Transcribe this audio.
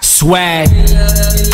Swag.